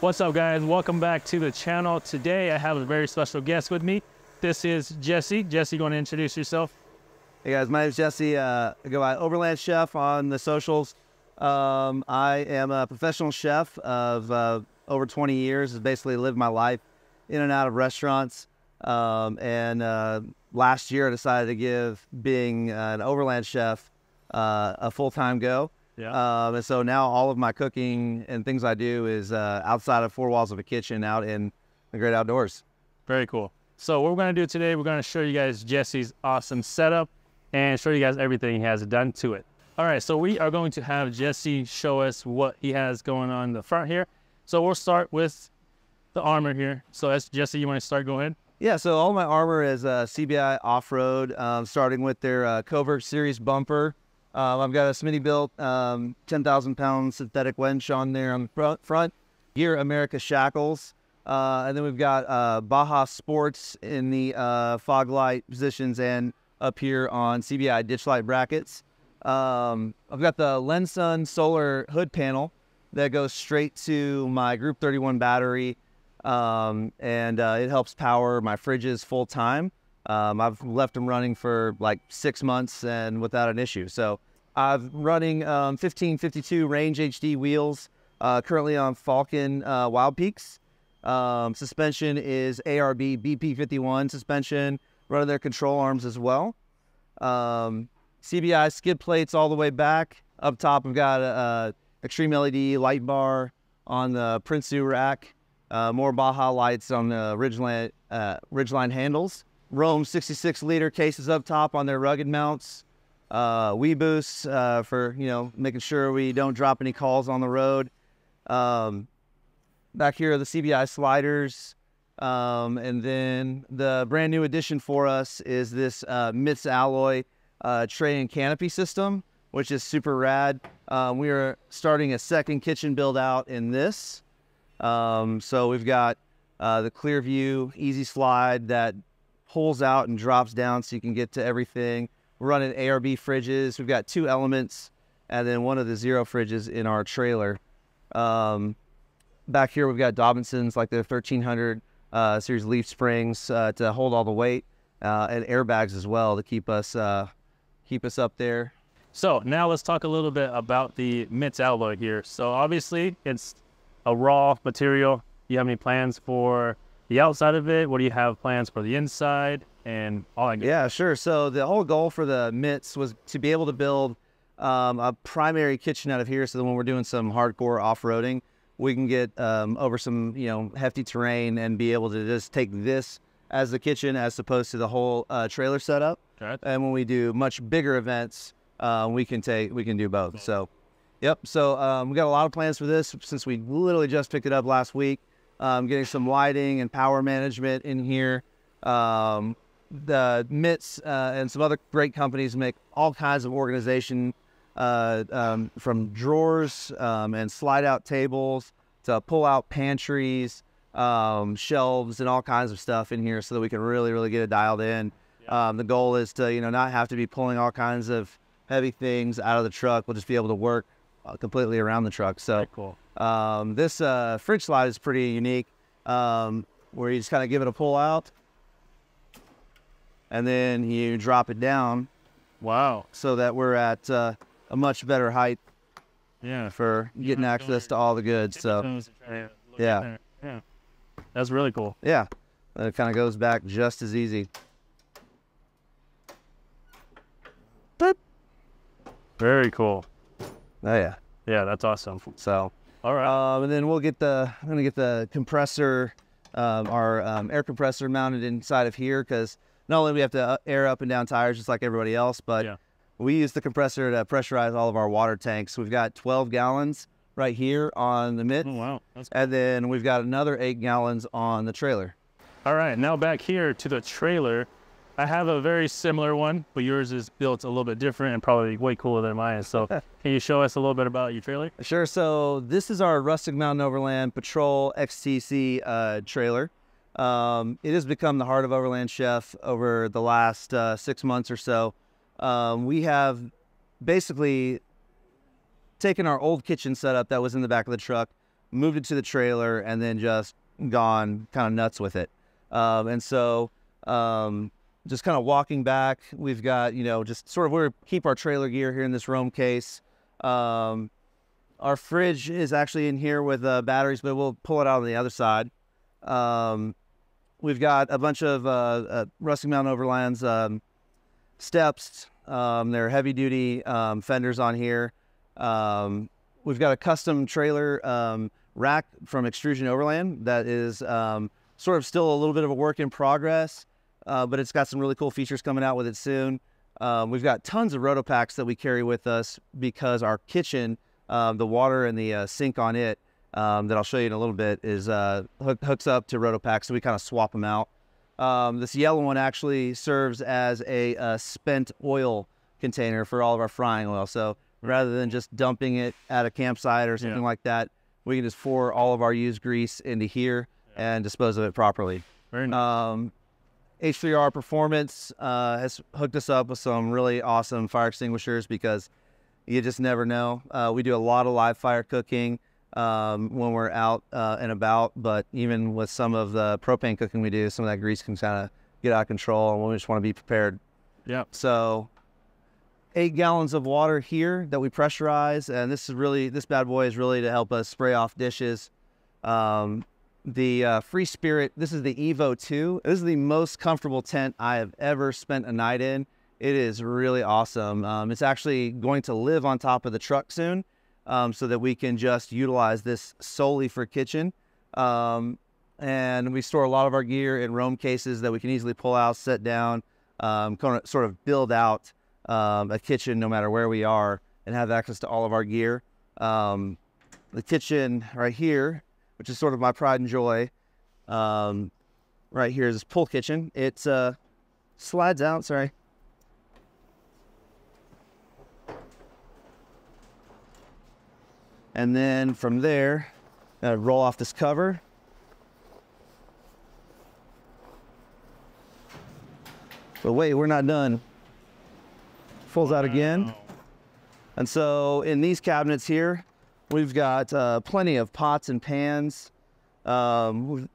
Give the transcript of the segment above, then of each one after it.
What's up guys? Welcome back to the channel. Today I have a very special guest with me. This is Jesse. Jesse, you want to introduce yourself? Hey guys, my name is Jesse. Uh, I go by Overland Chef on the socials. Um, I am a professional chef of uh, over 20 years. Has basically lived my life in and out of restaurants. Um, and uh, last year I decided to give being an Overland Chef uh, a full-time go. Yeah. Um, and so now all of my cooking and things I do is uh, outside of four walls of a kitchen out in the great outdoors. Very cool. So what we're going to do today, we're going to show you guys Jesse's awesome setup and show you guys everything he has done to it. All right, so we are going to have Jesse show us what he has going on in the front here. So we'll start with the armor here. So as Jesse, you want to start? Go ahead. Yeah, so all my armor is uh, CBI off-road, um, starting with their uh, Covert Series bumper. Um, I've got a Smittybilt um, 10,000 pound synthetic winch on there on the front. front. Gear America shackles. Uh, and then we've got uh, Baja Sports in the uh, fog light positions and up here on CBI ditch light brackets. Um, I've got the Lensun solar hood panel that goes straight to my Group 31 battery, um, and uh, it helps power my fridges full time. Um, I've left them running for like six months and without an issue. So I'm running um, 1552 Range HD wheels, uh, currently on Falken uh, Wild Peaks. Um, suspension is ARB BP51 suspension, running their control arms as well. Um, CBI skid plates all the way back. Up top, I've got a, a Extreme LED light bar on the Prinsu rack. Uh, more Baja lights on the Ridgeline, uh, Ridgeline handles. Roam 66 liter cases up top on their rugged mounts. Uh, Weboost uh, for you know making sure we don't drop any calls on the road. Um, back here are the CBI sliders. Um, and then the brand new addition for us is this uh, MITS alloy uh, tray and canopy system, which is super rad. Um, we are starting a second kitchen build out in this. Um, so we've got uh, the Clearview easy slide that pulls out and drops down so you can get to everything. We're running ARB fridges. We've got two elements and then one of the zero fridges in our trailer. Um, back here, we've got Dobinson's like the 1300 uh, series leaf springs uh, to hold all the weight uh, and airbags as well to keep us uh, keep us up there. So now let's talk a little bit about the MITS alloy here. So obviously it's a raw material. Do you have any plans for the outside of it? What do you have plans for the inside and all that? Good Yeah, sure. So the whole goal for the MITS was to be able to build um, a primary kitchen out of here, so that when we're doing some hardcore off-roading, we can get um, over some you know hefty terrain and be able to just take this as the kitchen as opposed to the whole uh, trailer setup. Okay. And when we do much bigger events, uh, we can take we can do both. So, yep. So um, we got a lot of plans for this since we literally just picked it up last week. Um, getting some lighting and power management in here. Um, the MITS uh, and some other great companies make all kinds of organization uh, um, from drawers um, and slide out tables to pull out pantries, um, shelves, and all kinds of stuff in here so that we can really, really get it dialed in. Um, the goal is to, you know, not have to be pulling all kinds of heavy things out of the truck. We'll just be able to work completely around the truck. So cool. um, this uh, fridge slide is pretty unique, um, where you just kind of give it a pull out, and then you drop it down Wow. so that we're at uh, a much better height Yeah. for getting access to all the goods. So Toes and try to look Yeah. Yeah. That's really cool. yeah, it kind of goes back just as easy. Very cool. Oh yeah. Yeah, that's awesome. So All right. um, and then we'll get the I'm gonna get the compressor, um, our um, air compressor mounted inside of here because not only do we have to uh, air up and down tires just like everybody else, but Yeah. we use the compressor to pressurize all of our water tanks. We've got 12 gallons right here on the mitt, oh, wow. That's and then we've got another eight gallons on the trailer. All right, now back here to the trailer. I have a very similar one, but yours is built a little bit different and probably way cooler than mine. So, can you show us a little bit about your trailer? Sure. So this is our Rustic Mountain Overland Patrol XTC uh, trailer. Um, it has become the heart of Overland Chef over the last uh, six months or so. Um, we have basically taken our old kitchen setup that was in the back of the truck, moved it to the trailer, and then just gone kind of nuts with it. Um, and so, um, just kind of walking back, we've got you know just sort of where we keep our trailer gear here in this Roam case. Um, our fridge is actually in here with uh, batteries, but we'll pull it out on the other side. Um, we've got a bunch of uh, uh, Rustic Mountain Overland's um, steps. Um, they're heavy duty um, fenders on here. Um, we've got a custom trailer um, rack from Extrusion Overland that is sort of still a little bit of a work in progress, uh, but it's got some really cool features coming out with it soon. Um, we've got tons of RotopaX that we carry with us because our kitchen, um, the water and the uh, sink on it, um, that I'll show you in a little bit, is uh, hook, hooks up to RotopaX, so we kind of swap them out. Um, this yellow one actually serves as a, uh, spent oil container for all of our frying oil. So rather than just dumping it at a campsite or something Yeah. like that, we can just pour all of our used grease into here and dispose of it properly. Very nice. Um, H3R Performance uh, has hooked us up with some really awesome fire extinguishers because you just never know. Uh, we do a lot of live fire cooking um, when we're out uh, and about, but even with some of the propane cooking we do, some of that grease can kind of get out of control, and we just want to be prepared. Yep. So, eight gallons of water here that we pressurize, and this is really this bad boy is really to help us spray off dishes. Um, the uh, Free Spirit, this is the Evo 2. This is the most comfortable tent I have ever spent a night in. It is really awesome. Um, it's actually going to live on top of the truck soon um, so that we can just utilize this solely for kitchen. Um, and we store a lot of our gear in Roam cases that we can easily pull out, set down, um, kind of, sort of build out um, a kitchen no matter where we are and have access to all of our gear. Um, the kitchen right here, which is sort of my pride and joy, um, right here is this pull kitchen. It uh, slides out, sorry. And then from there, uh, roll off this cover. But wait, we're not done. Folds out again. And so in these cabinets here, we've got uh, plenty of pots and pans, um,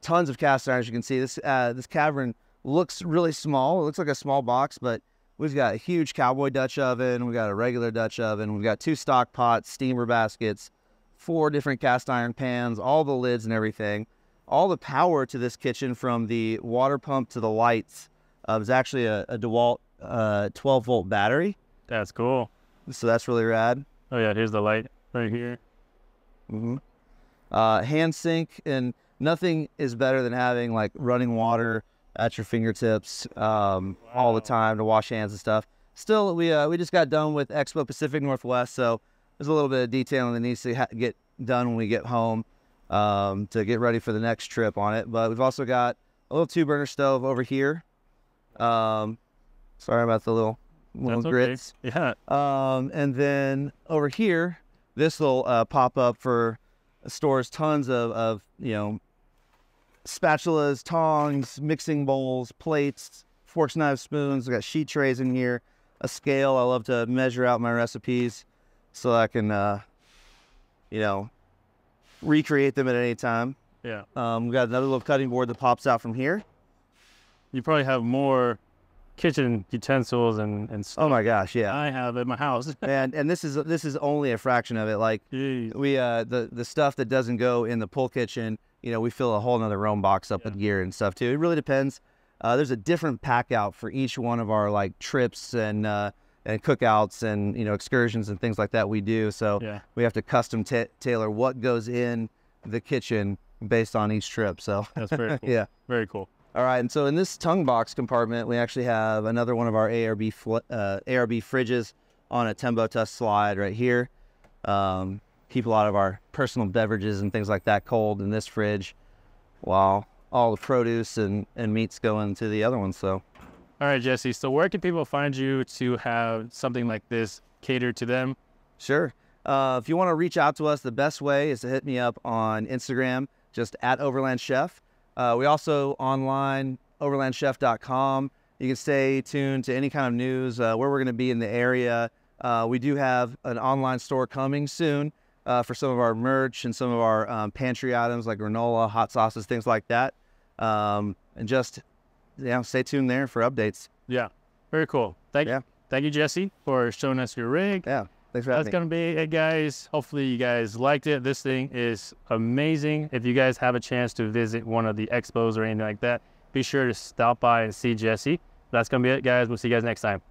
tons of cast iron. As you can see, this uh, this cavern looks really small. It looks like a small box, but we've got a huge cowboy Dutch oven. We've got a regular Dutch oven. We've got two stock pots, steamer baskets, four different cast iron pans, all the lids and everything. All the power to this kitchen from the water pump to the lights uh, is actually a, a DeWalt uh, 12 volt battery. That's cool. So that's really rad. Oh yeah, here's the light right here. hmm Uh, hand sink, and nothing is better than having like running water at your fingertips um, all the time to wash hands and stuff. Still, we uh, we just got done with Expo Pacific Northwest, so there's a little bit of detailing that needs to ha- get done when we get home um, to get ready for the next trip on it. But we've also got a little two burner stove over here. Um, sorry about the little little That's okay. grits. Yeah. Um, and then over here, this will uh, pop up for stores tons of, of you know spatulas, tongs, mixing bowls, plates, forks, knives, spoons. I got sheet trays in here, a scale. I love to measure out my recipes so I can uh, you know recreate them at any time. Yeah. Um, we got another little cutting board that pops out from here. You probably have more kitchen utensils and and stuff Oh my gosh, yeah. I have in my house. and and this is this is only a fraction of it. Like Jeez. we uh the the stuff that doesn't go in the pull kitchen you know we fill a whole nother roam box up with gear and stuff too it really depends uh, there's a different pack out for each one of our like trips and uh and cookouts and you know excursions and things like that we do so Yeah. we have to custom ta tailor what goes in the kitchen based on each trip so That's very cool. yeah Very cool. All right, and so in this tongue box compartment, we actually have another one of our ARB uh, ARB fridges on a Tembo Tusk slide right here. Um, keep a lot of our personal beverages and things like that cold in this fridge, while all the produce and, and meats go into the other one. So All right, Jesse. So where can people find you to have something like this catered to them? Sure. Uh, if you want to reach out to us, the best way is to hit me up on Instagram, just at Overland Chef. Uh, we also online overlandchef.com. You can stay tuned to any kind of news uh, where we're going to be in the area. Uh, we do have an online store coming soon. uh, for some of our merch and some of our um, pantry items like granola, hot sauces, things like that. Um, and just yeah, stay tuned there for updates. Yeah, very cool. Thank Yeah. thank you, Jesse, for showing us your rig. Yeah, thanks for having That's me. gonna be it, guys. Hopefully, you guys liked it. This thing is amazing. If you guys have a chance to visit one of the expos or anything like that, be sure to stop by and see Jesse. That's gonna be it, guys. We'll see you guys next time.